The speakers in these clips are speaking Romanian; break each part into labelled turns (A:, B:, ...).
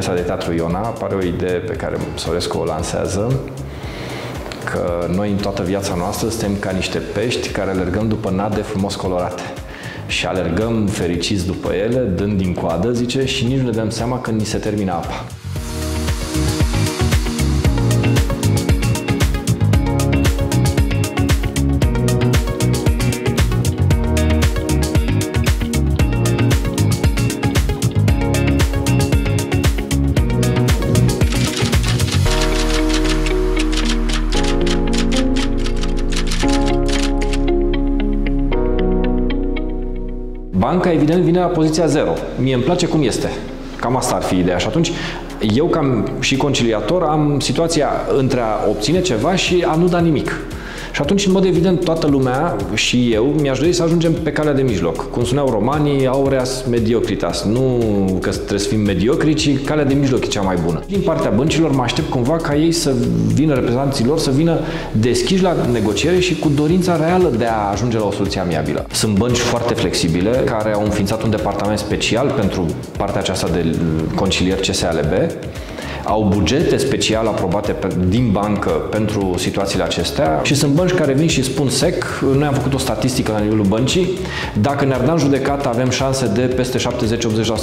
A: Teatru Iona apare o idee pe care Sorescu o lansează, că noi în toată viața noastră suntem ca niște pești care alergăm după nade frumos colorate. Și alergăm fericiți după ele, dând din coadă, zice, și nici nu ne dăm seama când ni se termină apa. Banca, evident, vine la poziția zero. Mie îmi place cum este. Cam asta ar fi ideea. Și atunci, eu, ca și conciliator, am situația între a obține ceva și a nu da nimic. Și atunci, în mod evident, toată lumea și eu mi-aș dori să ajungem pe calea de mijloc. Cum spuneau romanii, aureas mediocritas. Nu că trebuie să fim mediocri, ci calea de mijloc e cea mai bună. Din partea băncilor mă aștept cumva ca ei să vină, reprezentanții lor, să vină deschiși la negociere și cu dorința reală de a ajunge la o soluție amiabilă. Sunt bănci foarte flexibile care au înființat un departament special pentru partea aceasta de concilier CSALB au bugete special aprobate pe, din bancă pentru situațiile acestea și sunt bănci care vin și spun sec, noi am făcut o statistică la nivelul băncii, dacă ne-ar da în judecată avem șanse de peste 70-80%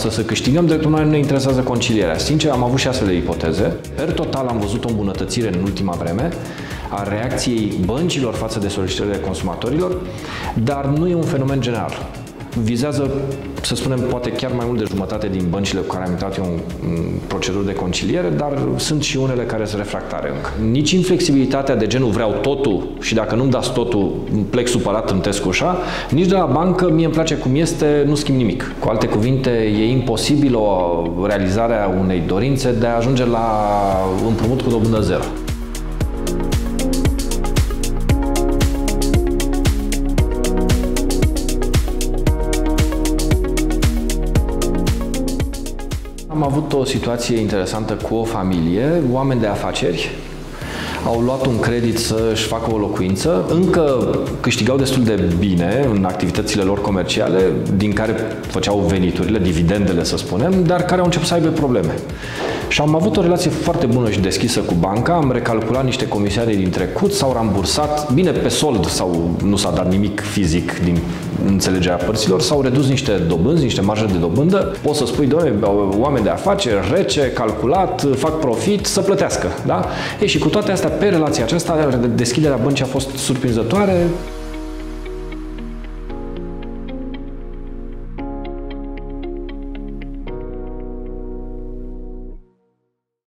A: să câștigăm, dreptul noi nu ne interesează concilierea. Sincer, am avut și astfel de ipoteze. Per total am văzut o îmbunătățire în ultima vreme a reacției băncilor față de solicitările consumatorilor, dar nu e un fenomen general vizează, să spunem, poate chiar mai mult de jumătate din băncile cu care am intrat eu în proceduri de conciliere, dar sunt și unele care sunt refractare încă. Nici inflexibilitatea de genul vreau totul și dacă nu-mi dați totul, plec supărat, îmi tesc ușa, nici de la bancă, mie îmi place cum este, nu schimb nimic. Cu alte cuvinte, e imposibil o realizare a unei dorințe de a ajunge la împrumut cu dobândă zero. Am avut o situație interesantă cu o familie, oameni de afaceri, au luat un credit să-și facă o locuință, încă câștigau destul de bine în activitățile lor comerciale, din care făceau veniturile, dividendele să spunem, dar care au început să aibă probleme. Și am avut o relație foarte bună și deschisă cu banca, am recalculat niște comisarii din trecut, s-au rambursat, bine pe sold sau nu s-a dat nimic fizic din înțelegerea părților, s-au redus niște dobânzi, niște marje de dobândă. Poți să spui, doamne, oameni de afaceri, rece, calculat, fac profit, să plătească. Da? Ei, și cu toate astea, pe relația aceasta, deschiderea băncii a fost surprinzătoare,